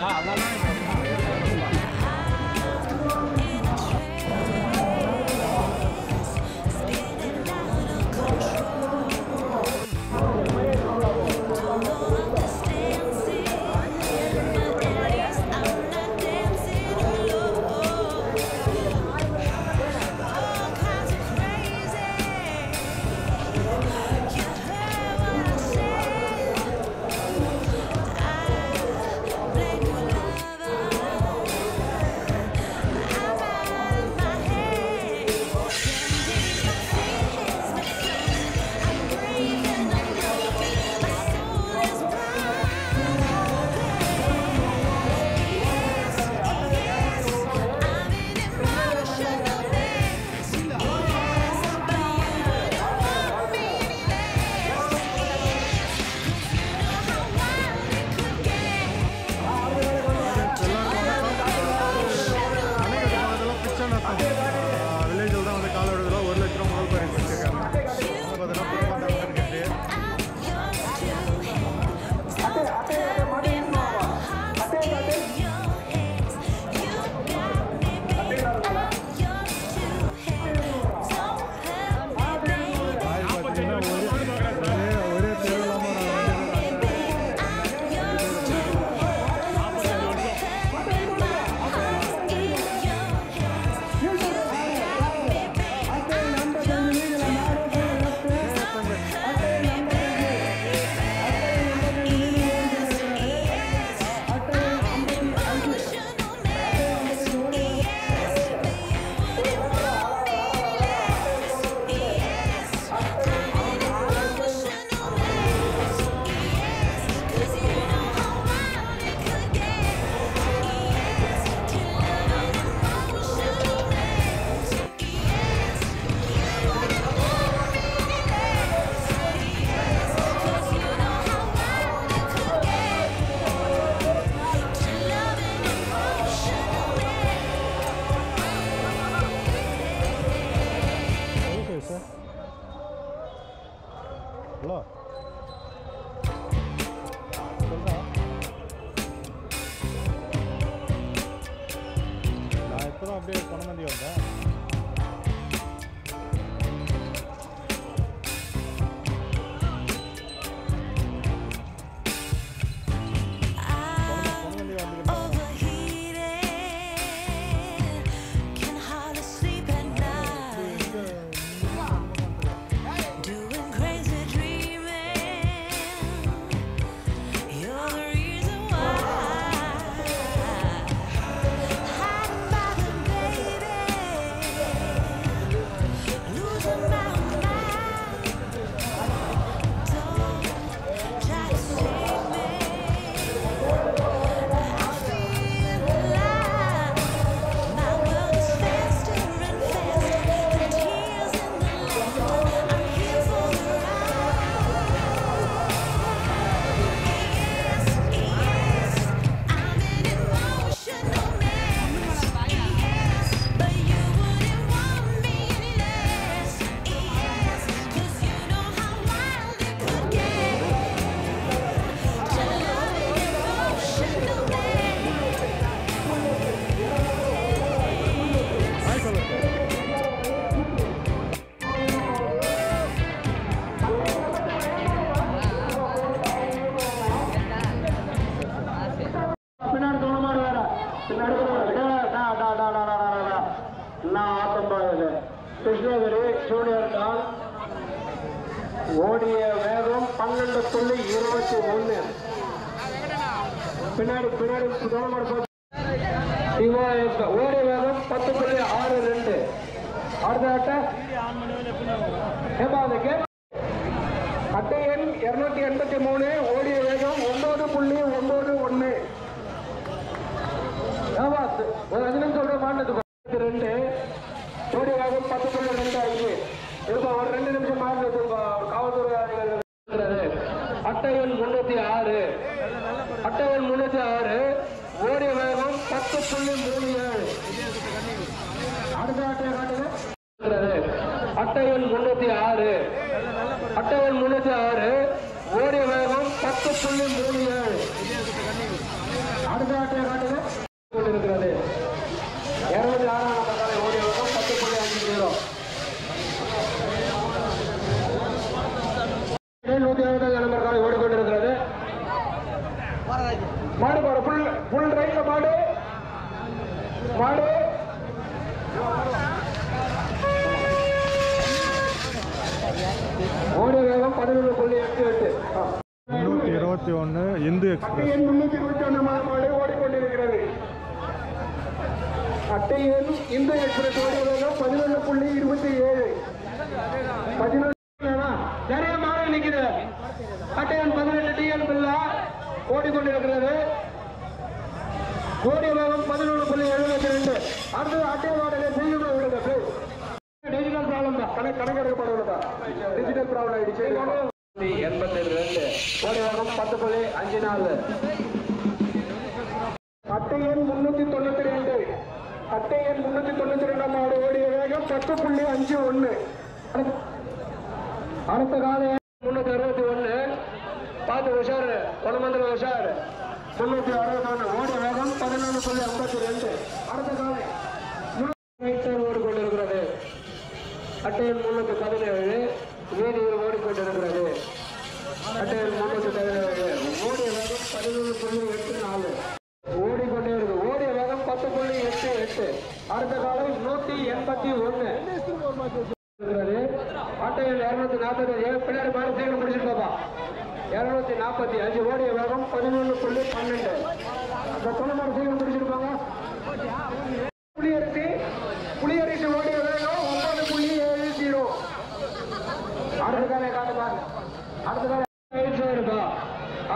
hablar. Look. Junior Don ஓடிய வேகம் பன்னெண்டு புள்ளி இருபத்தி ஒன்று பின்னாடி பின்னாடி ஓடிய வேகம் பத்து புள்ளி ஆறு ரெண்டு. அடுத்த அட்டை எண் இருநூத்தி எண்பத்தி மூணு ஓடிய வேகம் ஒன்பது அட்டவன் முன்னூத்தி ஆறு. அட்டை முன்னூத்தி ஆறு. ஓடிய வேகம் பத்து புள்ளி மூணு ஏழு. அடுத்த அட்டையை காட்டுங்க. கொண்டிருக்கிறது இருபத்தி ஆறாம் நம்பர் ஓடிய வேகம் பத்து புள்ளி அஞ்சு ஜீரோ. நூத்தி அறுபத்தஞ்சு நம்பர் காலை ஓடிக்கொண்டிருக்கிறது. மாடு மாடு புல் புல் ரைட்ல மாடு. மாடு. பதினொன்று புள்ளி எட்டு எட்டு. ஆ. முந்நூற்றி இருபத்தி ஒன்று இந்து எக்ஸ்பிரஸ். முன்னூத்தி இருபத்தி ஒன்று மாடு ஓடிக்கொண்டிருக்கிறது. அட்டை எண் இந்த எக்ஸ்பிரஸ் ஓடிய வேகம் பதினொன்று புள்ளி இருபத்தி ஏழு. பதினொன்று நிறைய மாடு நிக்குது. அட்டை எண் பதினெட்டு டிஎன் பில்லா ஓடிக்கொண்டிருக்கிறது. ஓடிய வேகம் பதினொன்று புள்ளி எழுபத்தி ரெண்டு. அடுத்தது அட்டை மாடலை செய்யும் விடுங்க ப்ராப்ளம் தான் கணக்கு கணக்கெடுக்கப்படுவதா டிஜிட்டல் ப்ராப்ளம் ஆயிடுச்சு. எண்பத்தி ரெண்டு ஓடி வேகம் பத்து புள்ளி அஞ்சு நாலு. அட்டை எண் முன்னூத்தி தொண்ணூத்தி ரெண்டு அட்டை எண் முன்னூத்தி தொண்ணூத்தி ரெண்டாம் ஆடு ஓடிய வேகம் பத்து புள்ளி அஞ்சு ஒண்ணு அடுத்த கால முன்னூத்தி அறுபத்தி ஒண்ணு பார்த்து உஷாரு. கொலமந்திர உஷார். முன்னூத்தி அறுபத்தி ஒண்ணு ஓடிய வேகம் பதினொன்று புள்ளி ஐம்பத்தி ரெண்டு. அடுத்த காலை ஓடி கொண்டிருக்கிறது அட்டை எண் முன்னூத்தி பதினேழு வீதியில் ஓடிக்கொண்டிருக்கிறது அட்டை எண் முன்னூத்தி பதினேழு ஓடிய வேகம் பதினொன்று புள்ளி எட்டு நாலு ஓடிக்கொண்டே இருக்கு ஓடிய வேகம் பத்து புள்ளி எட்டு எட்டு அடுத்த காலம் நூத்தி எண்பத்தி ஒண்ணு இருக்கிறது அட்டை எண் இருநூத்தி நாற்பத்தி ஏழு பின்னாடி பாரு சீக்கிரம் முடிச்சிருக்கோப்பா பாப்பா இருநூத்தி நாற்பத்தி அஞ்சு ஓடிய வேகம் பதினொன்று புள்ளி பன்னெண்டு அந்த தொண்ணூறு மாதிரி சீக்கிரம் முடிச்சுட்டு புளியரிசி புளியரிசி ஓடிய வேகம் ஒன்பது புள்ளி ஏழு ஜீரோ அடுத்த காலை காட்டுப்பா அடுத்த காலை இருக்கா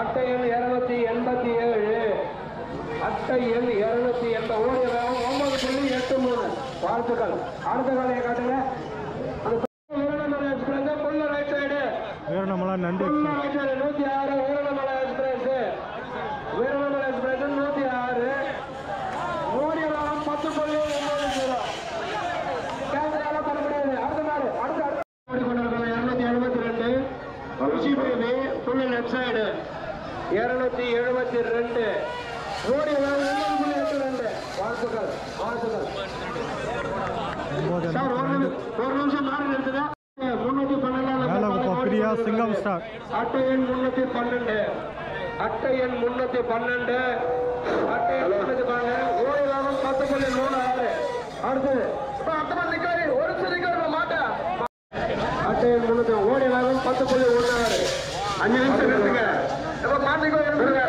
அட்டை எண் இருநூத்தி எண்பத்தி ஏழு அட்டை எண் இருநூத்தி எண்பது ஓடிய வேகம் ஒன்பது புள்ளி எட்டு மூணு. வாழ்த்துக்கள். அடுத்த காலையை காட்டுங்க. ரைட் சைடு நூத்தி ஆறு வீரநமலை எக்ஸ்பிரஸ். வீரநமலை எக்ஸ்பிரஸ் நூத்தி ஆறு வேகம் பத்து புள்ளி ஒன்பது ஜீரோ இருநூத்தி எழுபத்தி ரெண்டு. ஓடி ஒன்பது புள்ளி எட்டு ரெண்டு. வாழ்த்துக்கள் வாழ்த்துக்கள் சார் ஒரு நிமிஷம் ஒரு நிமிஷம் மாறி நிறுத்துங்க. முன்னூத்தி வேலகுப்பம் பிரியா சிங்கம் ஸ்டார் அட்டை எண் முன்னூத்தி பன்னெண்டு. அட்டை எண் முன்னூத்தி பன்னெண்டு. அட்டை எண் முன்னூத்தி பன்னெண்டு. ஓடி வேகம் பத்து புள்ளி மூணு ஆறு. அடுத்தது ஒரு நிக்காது மாட்டேன் அட்டை எண் முன்னூத்தி ஓடி வேகம் பத்து புள்ளி ஒன்று ஆறு. அஞ்சு நிமிஷம் நிறுத்துங்க. மாட்டிக்கோ இருந்துருங்க